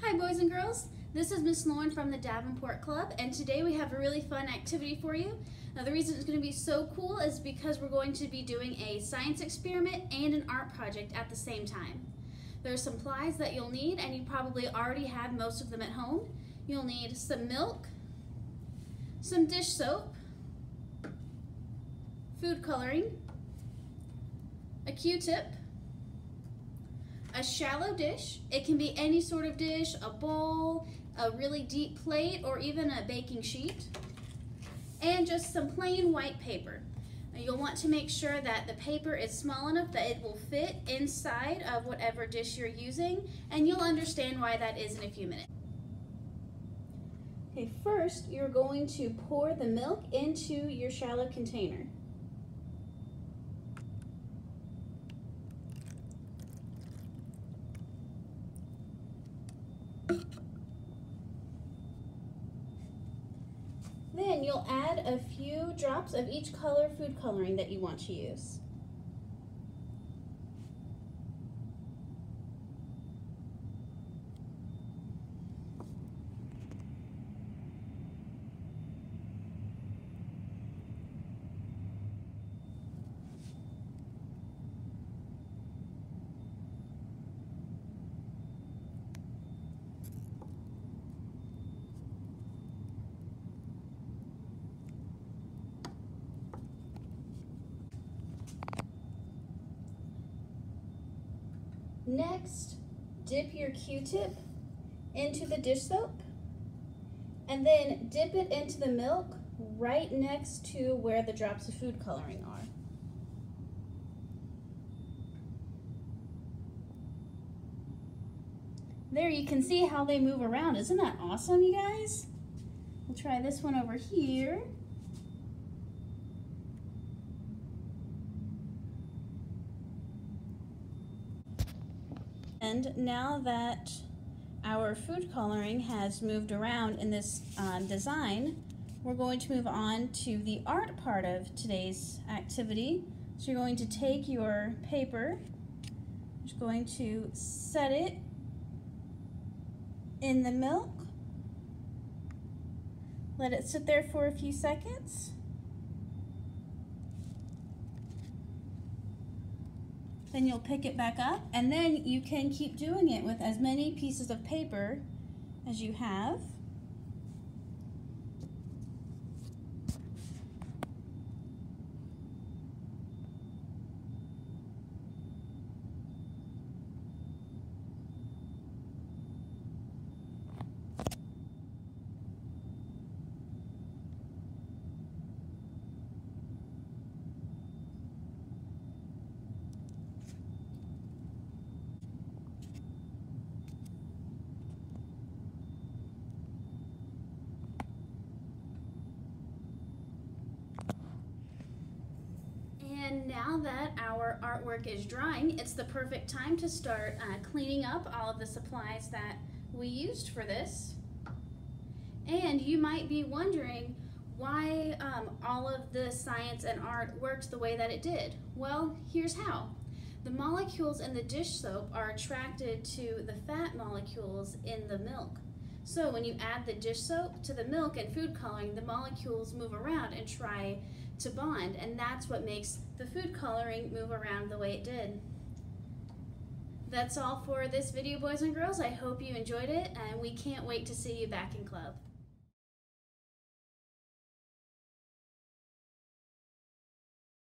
Hi boys and girls, this is Miss Lauren from the Davenport Club and today we have a really fun activity for you. Now the reason it's going to be so cool is because we're going to be doing a science experiment and an art project at the same time. There are some supplies that you'll need and you probably already have most of them at home. You'll need some milk, some dish soap, food coloring, a Q-tip, a shallow dish. It can be any sort of dish, a bowl, a really deep plate, or even a baking sheet. And just some plain white paper. Now you'll want to make sure that the paper is small enough that it will fit inside of whatever dish you're using, and you'll understand why that is in a few minutes. Okay, first you're going to pour the milk into your shallow container. Then you'll add a few drops of each color food coloring that you want to use. Next, dip your Q-tip into the dish soap and then dip it into the milk right next to where the drops of food coloring are. There you can see how they move around. Isn't that awesome, you guys? We'll try this one over here. And now that our food coloring has moved around in this uh, design, we're going to move on to the art part of today's activity. So you're going to take your paper, just going to set it in the milk, let it sit there for a few seconds. Then you'll pick it back up and then you can keep doing it with as many pieces of paper as you have. And now that our artwork is drying, it's the perfect time to start uh, cleaning up all of the supplies that we used for this. And you might be wondering why um, all of the science and art worked the way that it did. Well, here's how. The molecules in the dish soap are attracted to the fat molecules in the milk. So when you add the dish soap to the milk and food coloring, the molecules move around and try to bond, and that's what makes the food coloring move around the way it did. That's all for this video, boys and girls. I hope you enjoyed it, and we can't wait to see you back in club.